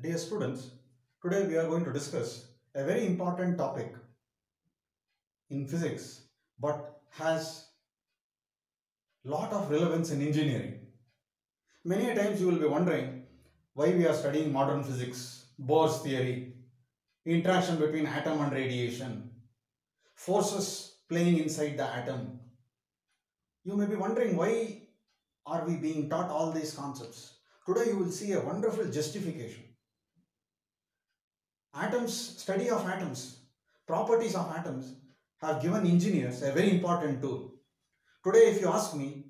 Dear students, today we are going to discuss a very important topic in physics but has lot of relevance in engineering. Many times you will be wondering why we are studying modern physics, Bohr's theory, interaction between atom and radiation, forces playing inside the atom. You may be wondering why are we being taught all these concepts. Today you will see a wonderful justification. Atoms, study of atoms, properties of atoms have given engineers a very important tool. Today if you ask me,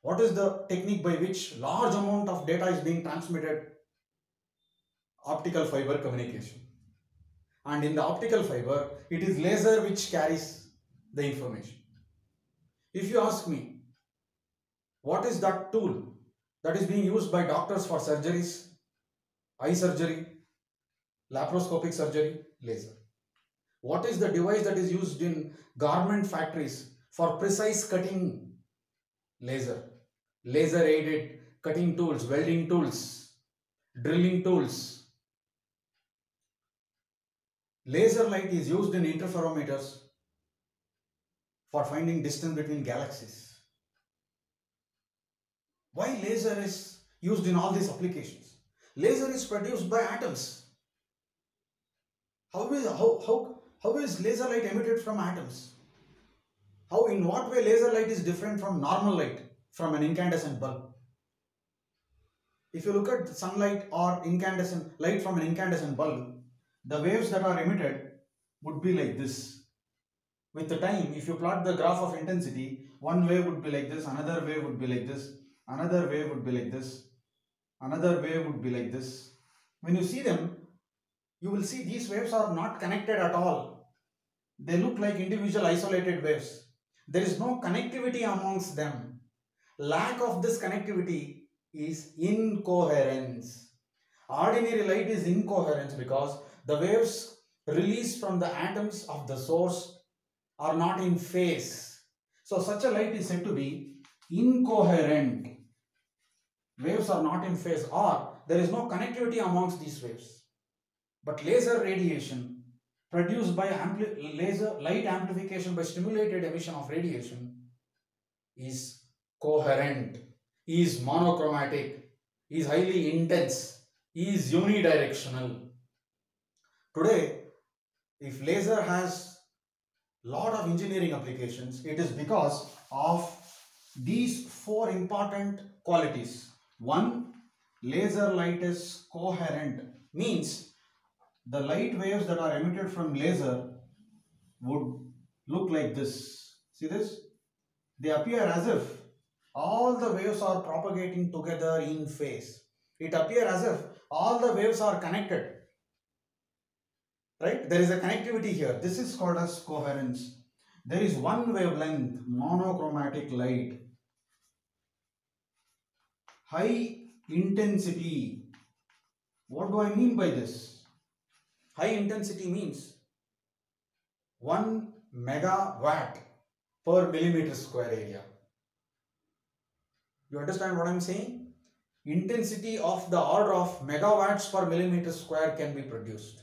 what is the technique by which large amount of data is being transmitted? Optical fiber communication. And in the optical fiber, it is laser which carries the information. If you ask me, what is that tool that is being used by doctors for surgeries, eye surgery, laparoscopic surgery, laser? What is the device that is used in garment factories for precise cutting? Laser. Laser aided cutting tools, welding tools, drilling tools. Laser light is used in interferometers for finding distance between galaxies. Why laser is used in all these applications? Laser is produced by atoms. How is, how, how, how is laser light emitted from atoms? How, in what way laser light is different from normal light, from an incandescent bulb? If you look at sunlight or incandescent light from an incandescent bulb, the waves that are emitted would be like this. With the time, if you plot the graph of intensity, one wave would be like this, another wave would be like this, another wave would be like this, another wave would be like this. When you see them, you will see these waves are not connected at all. They look like individual isolated waves. There is no connectivity amongst them. Lack of this connectivity is incoherence. Ordinary light is incoherence because the waves released from the atoms of the source are not in phase. So such a light is said to be incoherent. Waves are not in phase or there is no connectivity amongst these waves. But laser radiation produced by laser light amplification by stimulated emission of radiation is coherent, is monochromatic, is highly intense, is unidirectional. Today, if laser has a lot of engineering applications, it is because of these four important qualities. One, laser light is coherent, means the light waves that are emitted from laser would look like this. See this? They appear as if all the waves are propagating together in phase. It appears as if all the waves are connected. Right? There is a connectivity here. This is called as coherence. There is one wavelength, monochromatic light. High intensity. What do I mean by this? High intensity means 1 megawatt per millimeter square area. You understand what I am saying? Intensity of the order of megawatts per millimeter square can be produced.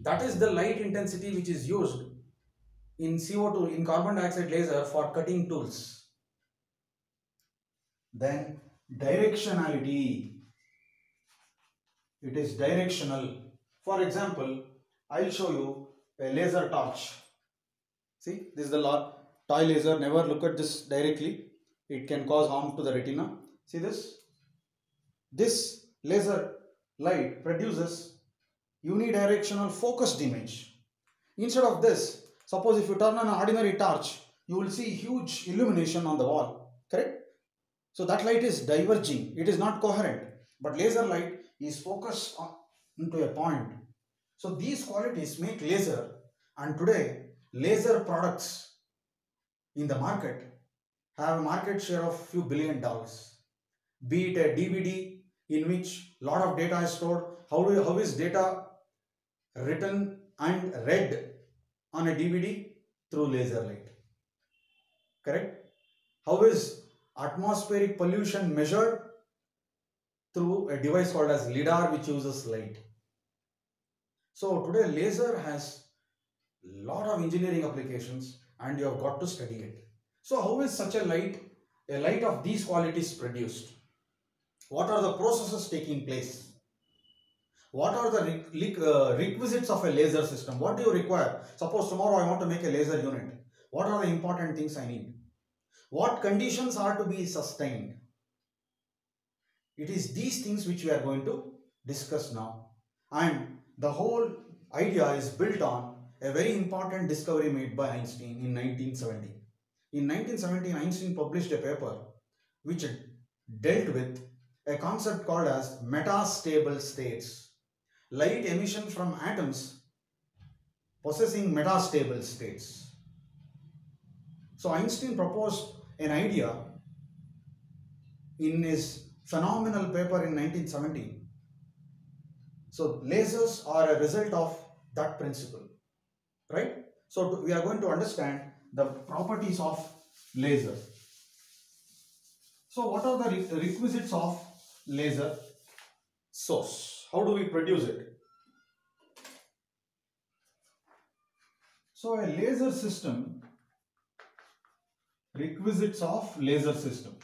That is the light intensity which is used in CO2, in carbon dioxide laser for cutting tools. Then directionality. It is directional. For example, I'll show you a laser torch. See, this is the toy laser. Never look at this directly. It can cause harm to the retina. See this? This laser light produces unidirectional focused image. Instead of this, suppose if you turn on an ordinary torch, you will see huge illumination on the wall. Correct? So that light is diverging. It is not coherent. But laser light is focused on, into a point. So these qualities make laser and today laser products in the market have a market share of few billion dollars. Be it a DVD in which lot of data is stored, how, do, how is data written and read on a DVD through laser light. Correct? How is atmospheric pollution measured? through a device called as lidar which uses light so today laser has lot of engineering applications and you have got to study it. So how is such a light a light of these qualities produced? What are the processes taking place? What are the uh, requisites of a laser system? What do you require? Suppose tomorrow i want to make a laser unit. What are the important things i need? What conditions are to be sustained? It is these things which we are going to discuss now. And the whole idea is built on a very important discovery made by einstein in 1970 in 1917 einstein published a paper which dealt with a concept called as metastable states light emission from atoms possessing metastable states. So Einstein proposed an idea in his phenomenal paper in 1917. So lasers are a result of that principle, right? So we are going to understand the properties of laser. So what are the requisites of laser source? How do we produce it? So a laser system requisites of laser system.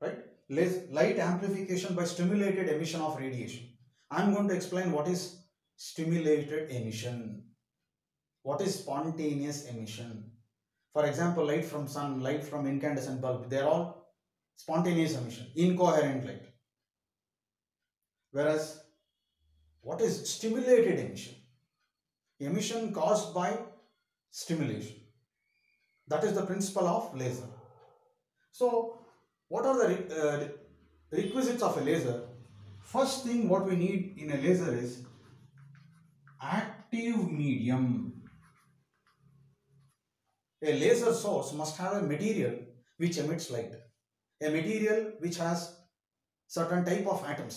Right? Light amplification by stimulated emission of radiation. I am going to explain what is stimulated emission. What is spontaneous emission? For example, light from sun, light from incandescent bulb, they are all spontaneous emission, incoherent light. Whereas, what is stimulated emission? Emission caused by stimulation. That is the principle of laser. So, what are the uh, requisites of a laser? First thing what we need in a laser is active medium. A laser source must have a material which emits light a material which has certain type of atoms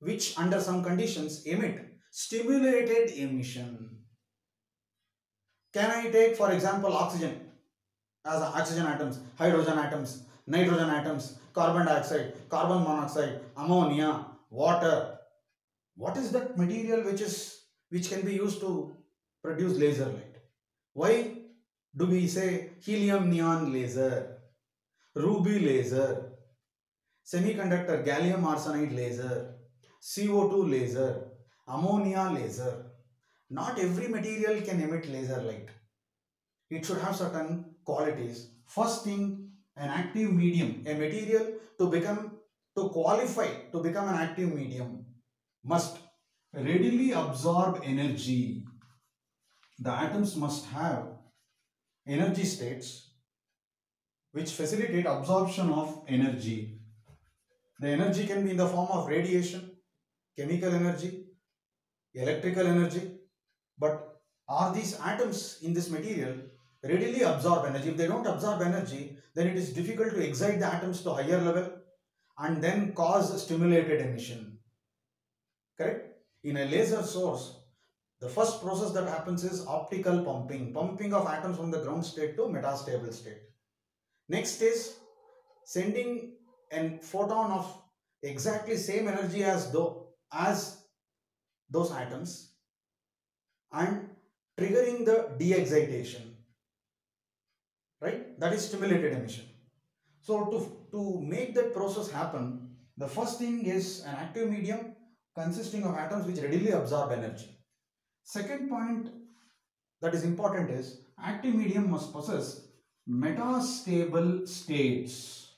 which under some conditions emit stimulated emission. Can I take for example oxygen as oxygen atoms, hydrogen atoms, nitrogen atoms, carbon dioxide, carbon monoxide, ammonia, water. What is that material which is which can be used to produce laser light? Why do we say helium neon laser? ruby laser, semiconductor gallium arsenide laser, CO2 laser, ammonia laser. Not every material can emit laser light. It should have certain qualities. First thing, an active medium, a material to become, to qualify to become an active medium must readily absorb energy. The atoms must have energy states which facilitate absorption of energy. The energy can be in the form of radiation, chemical energy, electrical energy, but are these atoms in this material readily absorb energy? If they don't absorb energy, then it is difficult to excite the atoms to higher level and then cause stimulated emission. Correct? In a laser source, the first process that happens is optical pumping, pumping of atoms from the ground state to metastable state. Next is sending a photon of exactly same energy as though as those atoms and triggering the de-excitation right that is stimulated emission so to to make that process happen the first thing is an active medium consisting of atoms which readily absorb energy second point that is important is active medium must possess metastable states.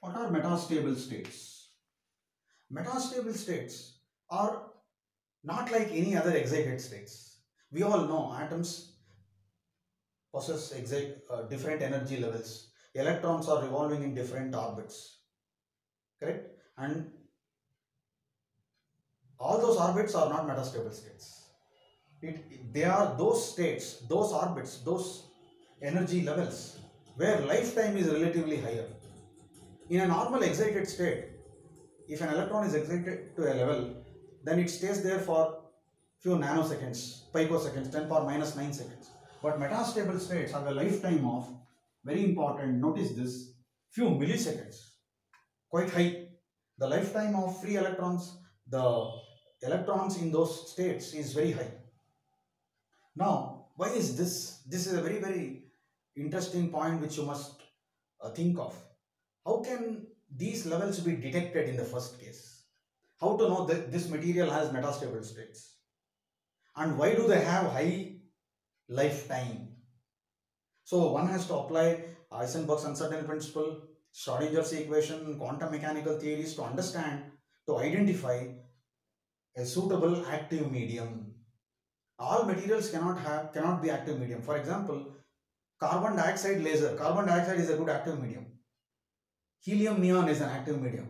What are metastable states? Metastable states are not like any other excited states. We all know atoms possess excite, uh, different energy levels. Electrons are revolving in different orbits. Correct? And all those orbits are not metastable states. It, they are those states, those orbits, those energy levels where lifetime is relatively higher. In a normal excited state, if an electron is excited to a level, then it stays there for few nanoseconds, picoseconds, 10 power minus 9 seconds. But metastable states have a lifetime of, very important, notice this, few milliseconds, quite high. The lifetime of free electrons, the electrons in those states is very high. Now, why is this? This is a very, very interesting point which you must uh, think of. How can these levels be detected in the first case? How to know that this material has metastable states? And why do they have high lifetime? So one has to apply Heisenberg's uncertainty principle, Schrodinger's equation, quantum mechanical theories to understand, to identify a suitable active medium. All materials cannot have cannot be active medium. For example, carbon dioxide laser. Carbon dioxide is a good active medium. Helium neon is an active medium,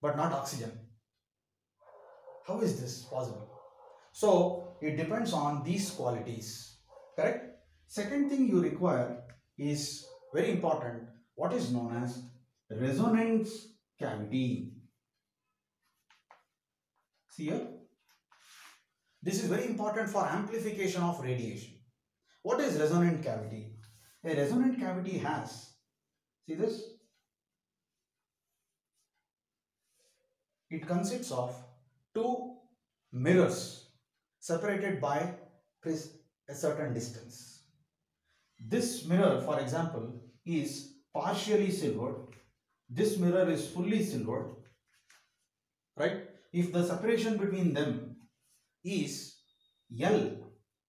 but not oxygen. How is this possible? So it depends on these qualities. Correct? Second thing you require is very important what is known as resonance cavity. See here? This is very important for amplification of radiation. What is resonant cavity? A resonant cavity has, see this? It consists of two mirrors separated by a certain distance. This mirror, for example, is partially silvered. This mirror is fully silvered. Right? If the separation between them is L,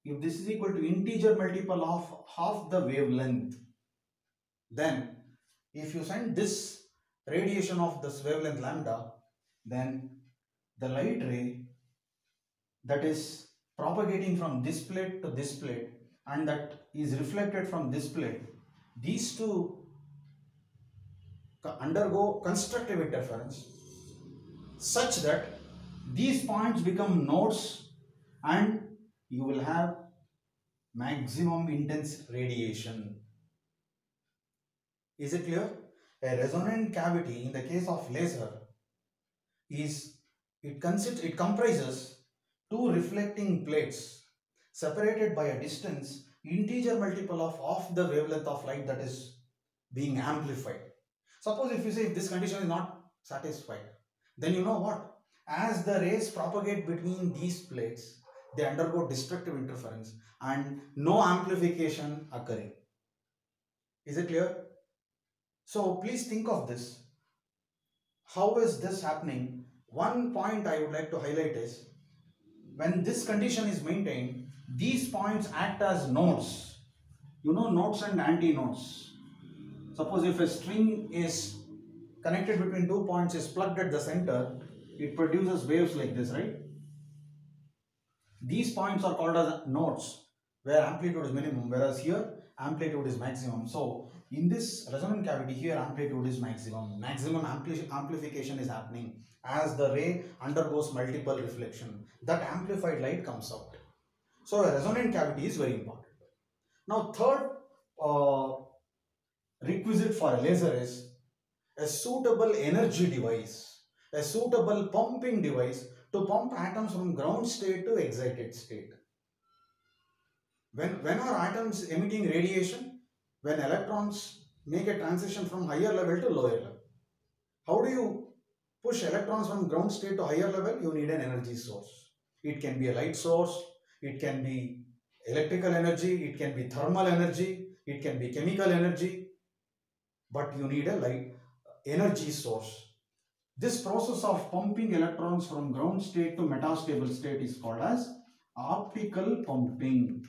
if this is equal to integer multiple of half the wavelength, then if you send this radiation of this wavelength lambda, then the light ray that is propagating from this plate to this plate and that is reflected from this plate, these two undergo constructive interference such that these points become nodes and you will have maximum intense radiation. Is it clear? A resonant cavity in the case of laser is it consists it comprises two reflecting plates separated by a distance integer multiple of half the wavelength of light that is being amplified. Suppose if you say this condition is not satisfied, then you know what? As the rays propagate between these plates, they undergo destructive interference and no amplification occurring. Is it clear? So please think of this. How is this happening? One point I would like to highlight is when this condition is maintained, these points act as nodes. You know nodes and antinodes. Suppose if a string is connected between two points is plugged at the center, it produces waves like this, right? These points are called as nodes where amplitude is minimum, whereas here amplitude is maximum. So in this resonant cavity here amplitude is maximum. Maximum ampli amplification is happening as the ray undergoes multiple reflection. That amplified light comes out. So a resonant cavity is very important. Now third uh, requisite for a laser is a suitable energy device, a suitable pumping device to pump atoms from ground state to excited state. When, when are atoms emitting radiation? When electrons make a transition from higher level to lower level. How do you push electrons from ground state to higher level? You need an energy source. It can be a light source, it can be electrical energy, it can be thermal energy, it can be chemical energy, but you need a light energy source this process of pumping electrons from ground state to metastable state is called as optical pumping.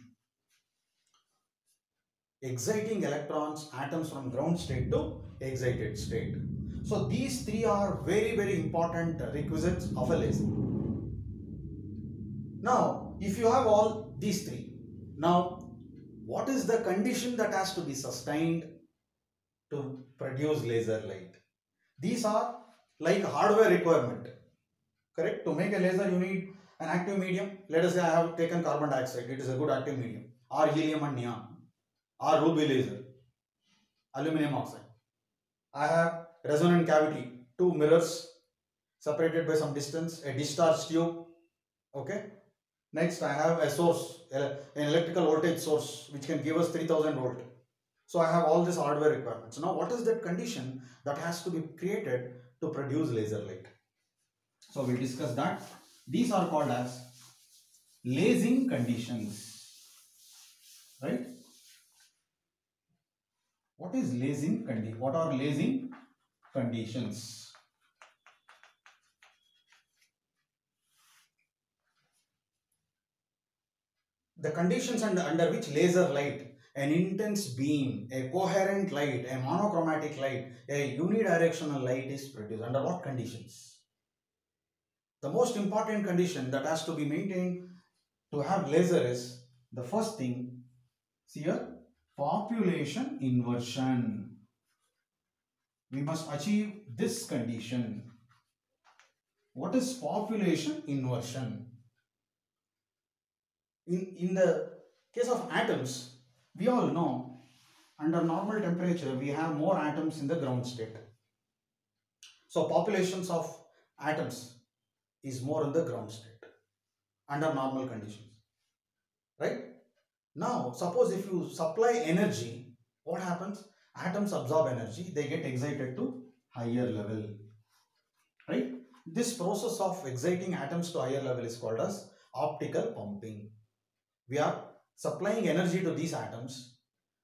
Exciting electrons, atoms from ground state to excited state. So these three are very very important requisites of a laser. Now if you have all these three, now what is the condition that has to be sustained to produce laser light? These are like hardware requirement. Correct? To make a laser you need an active medium. Let us say I have taken carbon dioxide. It is a good active medium. Or helium and neon. Or ruby laser. Aluminum oxide. I have resonant cavity. Two mirrors separated by some distance. A discharge tube. Okay. Next I have a source. An electrical voltage source which can give us 3000 volt. So I have all these hardware requirements. Now what is that condition that has to be created to produce laser light? So we discuss that. These are called as lasing conditions. Right? What is lasing condition? What are lasing conditions? The conditions under, under which laser light, an intense beam, a coherent light, a monochromatic light, a unidirectional light is produced. Under what conditions? The most important condition that has to be maintained to have laser is the first thing, see here, population inversion. We must achieve this condition. What is population inversion? In, in the case of atoms, we all know under normal temperature we have more atoms in the ground state. So populations of atoms is more in the ground state under normal conditions. Right? Now, suppose if you supply energy, what happens? Atoms absorb energy, they get excited to higher level. Right? This process of exciting atoms to higher level is called as optical pumping. We are supplying energy to these atoms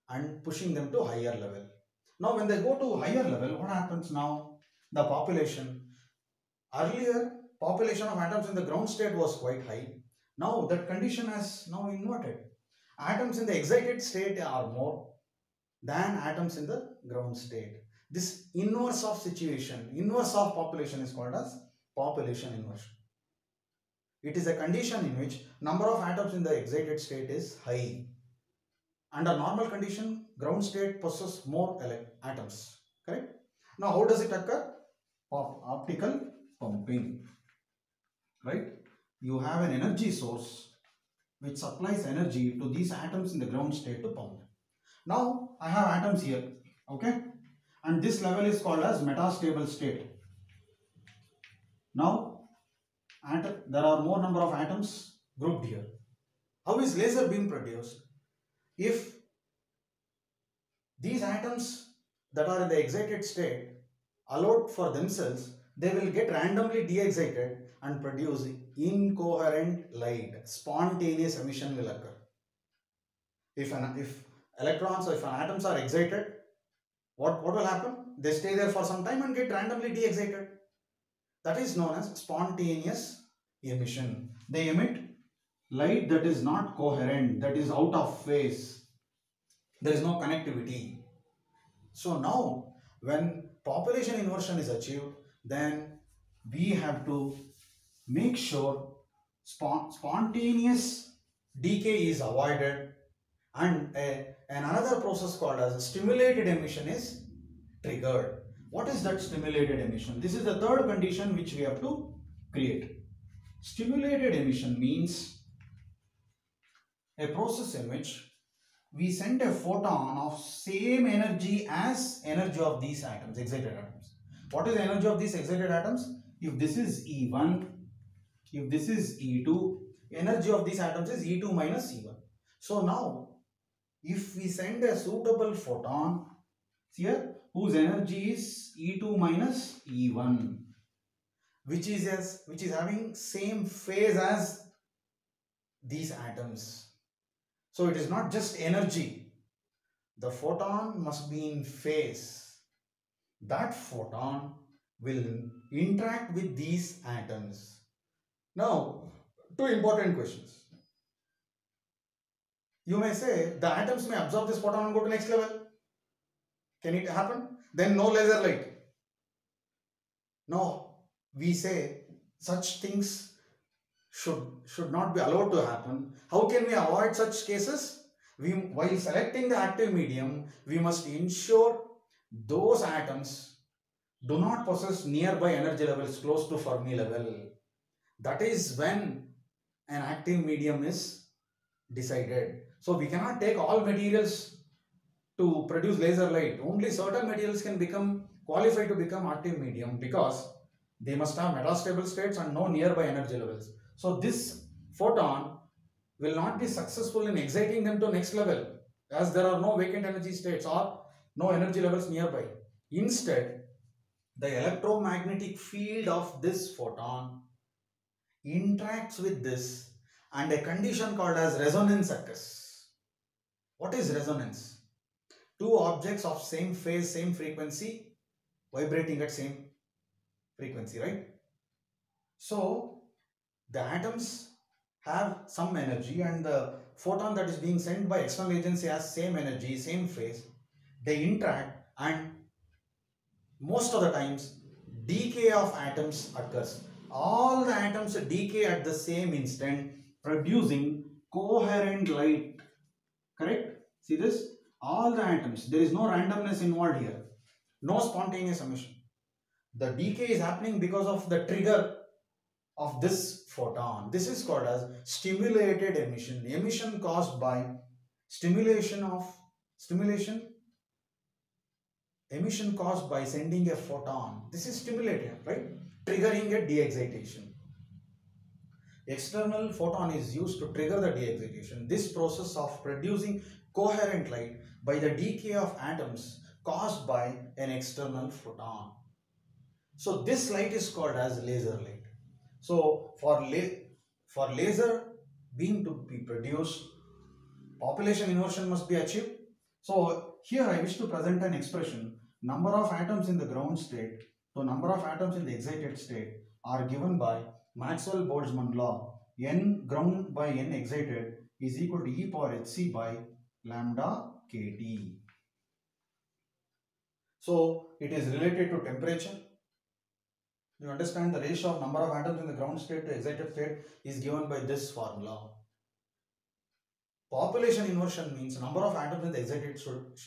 and pushing them to higher level. Now, when they go to higher level, what happens now? The population. Earlier, population of atoms in the ground state was quite high. Now, that condition has now inverted atoms in the excited state are more than atoms in the ground state. This inverse of situation, inverse of population is called as population inversion. It is a condition in which number of atoms in the excited state is high. Under normal condition, ground state possesses more atoms. Correct? Now, how does it occur? Pop optical pumping. Right? You have an energy source which supplies energy to these atoms in the ground state to pump. Now I have atoms here, okay, and this level is called as metastable state. Now there are more number of atoms grouped here. How is laser beam produced? If these atoms that are in the excited state allowed for themselves, they will get randomly de-excited and produce incoherent light. Spontaneous emission will occur. If, an, if electrons or if atoms are excited, what, what will happen? They stay there for some time and get randomly de-excited. That is known as spontaneous emission. They emit light that is not coherent, that is out of phase. There is no connectivity. So now, when population inversion is achieved, then we have to make sure spontaneous decay is avoided and a, another process called as stimulated emission is triggered. What is that stimulated emission? This is the third condition which we have to create. Stimulated emission means a process in which we send a photon of same energy as energy of these atoms, excited atoms. What is the energy of these excited atoms? If this is E1, if this is E2, energy of these atoms is E2 minus E1. So now, if we send a suitable photon, here, whose energy is E2 minus E1, which is as, which is having same phase as these atoms. So it is not just energy. The photon must be in phase. That photon will interact with these atoms now, two important questions. You may say the atoms may absorb this photon and go to next level. Can it happen? Then no laser light. No, we say such things should should not be allowed to happen. How can we avoid such cases? We while selecting the active medium, we must ensure those atoms do not possess nearby energy levels close to Fermi level that is when an active medium is decided. So we cannot take all materials to produce laser light. Only certain materials can become qualified to become active medium because they must have metastable states and no nearby energy levels. So this photon will not be successful in exciting them to next level, as there are no vacant energy states or no energy levels nearby. Instead, the electromagnetic field of this photon interacts with this and a condition called as resonance occurs. What is resonance? Two objects of same phase, same frequency vibrating at same frequency, right? So, the atoms have some energy and the photon that is being sent by external agency has same energy, same phase. They interact and most of the times decay of atoms occurs. All the atoms decay at the same instant producing coherent light. Correct? See this? All the atoms. There is no randomness involved here. No spontaneous emission. The decay is happening because of the trigger of this photon. This is called as stimulated emission. Emission caused by stimulation of stimulation emission caused by sending a photon. This is stimulated, right? Triggering a de-excitation. External photon is used to trigger the de-excitation. This process of producing coherent light by the decay of atoms caused by an external photon. So this light is called as laser light. So for, la for laser beam to be produced, population inversion must be achieved. So here I wish to present an expression. Number of atoms in the ground state to number of atoms in the excited state are given by Maxwell-Boltzmann law. N ground by N excited is equal to e power hc by lambda kT. So it is related to temperature, you understand the ratio of number of atoms in the ground state to excited state is given by this formula. Population inversion means number of atoms in the excited,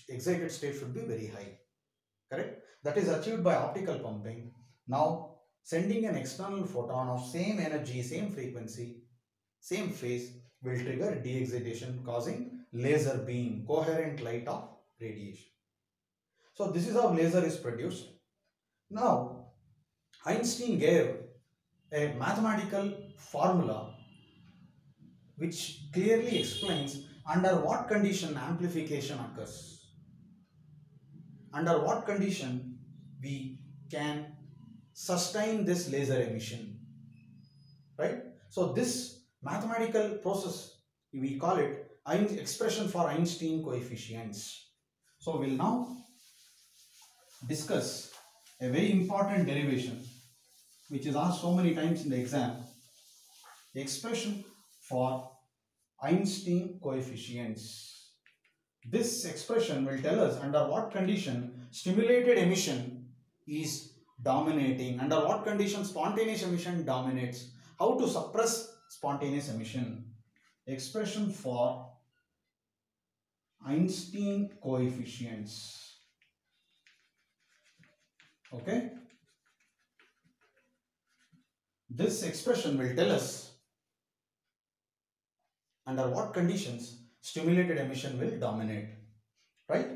excited state should be very high. Correct? That is achieved by optical pumping. Now, sending an external photon of same energy, same frequency, same phase will trigger de-excitation causing laser beam, coherent light of radiation. So, this is how laser is produced. Now, Einstein gave a mathematical formula which clearly explains under what condition amplification occurs. Under what condition we can sustain this laser emission. Right? So this mathematical process, we call it expression for Einstein coefficients. So we'll now discuss a very important derivation which is asked so many times in the exam, the expression for Einstein coefficients. This expression will tell us under what condition stimulated emission is dominating, under what condition spontaneous emission dominates, how to suppress spontaneous emission. Expression for Einstein coefficients. Okay. This expression will tell us under what conditions stimulated emission will dominate. Right?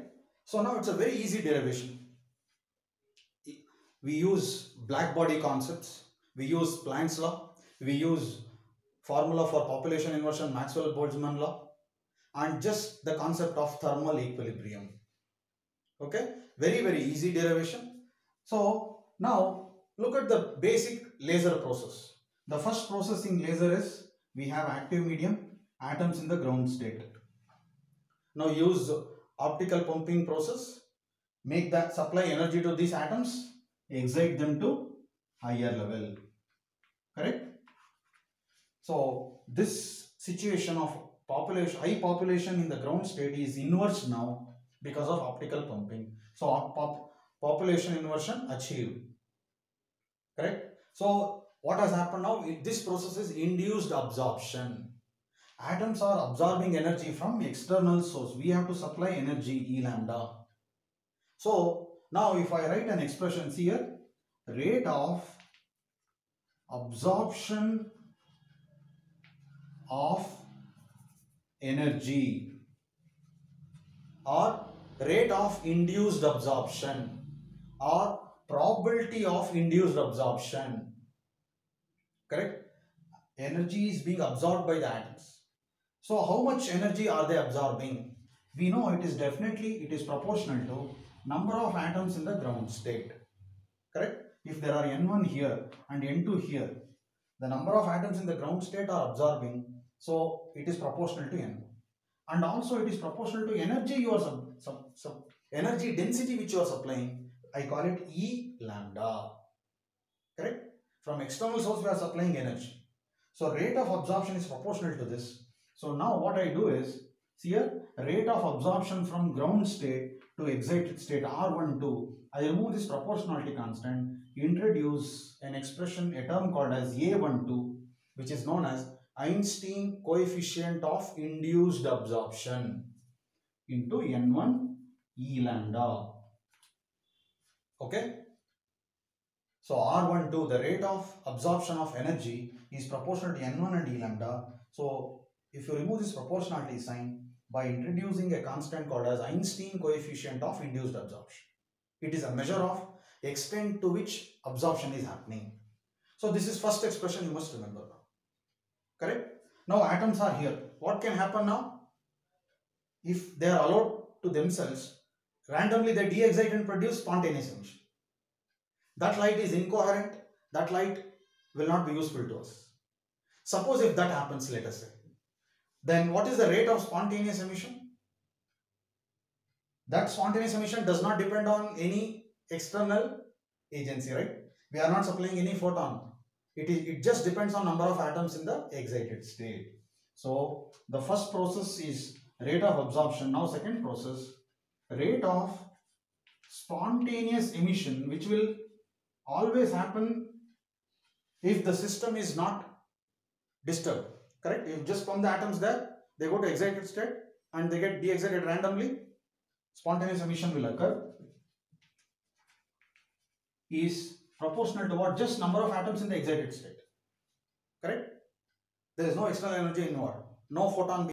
So now it's a very easy derivation. We use black body concepts, we use Planck's law, we use formula for population inversion Maxwell-Boltzmann law and just the concept of thermal equilibrium. Okay, very very easy derivation. So now Look at the basic laser process. The first processing laser is we have active medium, atoms in the ground state. Now use optical pumping process, make that supply energy to these atoms, excite them to higher level. Correct? So this situation of population, high population in the ground state is inverse now because of optical pumping. So pop, population inversion achieved correct so what has happened now this process is induced absorption atoms are absorbing energy from external source we have to supply energy e lambda so now if i write an expression here rate of absorption of energy or rate of induced absorption or probability of induced absorption. Correct? Energy is being absorbed by the atoms. So how much energy are they absorbing? we know it is definitely it is proportional to number of atoms in the ground state. Correct? If there are n1 here and n2 here the number of atoms in the ground state are absorbing so it is proportional to n and also it is proportional to energy you are sub, sub, sub energy density which you are supplying. I call it e lambda. Correct? From external source we are supplying energy. So rate of absorption is proportional to this so now what i do is see here rate of absorption from ground state to excited state r12 i remove this proportionality constant introduce an expression a term called as a12 which is known as Einstein coefficient of induced absorption into N1 E lambda. Okay. So R12, the rate of absorption of energy is proportional to N1 and E lambda. So if you remove this proportionality sign by introducing a constant called as Einstein coefficient of induced absorption. It is a measure of extent to which absorption is happening. So this is first expression you must remember. Correct? Now atoms are here. What can happen now? If they are allowed to themselves, randomly they de-excite and produce spontaneous emission. That light is incoherent. That light will not be useful to us. Suppose if that happens, let us say, then what is the rate of spontaneous emission? That spontaneous emission does not depend on any external agency, right? We are not supplying any photon. It, is, it just depends on number of atoms in the excited state. So the first process is rate of absorption. Now second process, rate of spontaneous emission which will always happen if the system is not disturbed. Correct? If just from the atoms there, they go to excited state and they get de-excited randomly, spontaneous emission will occur is proportional to what? Just number of atoms in the excited state. Correct? There is no external energy involved. No photon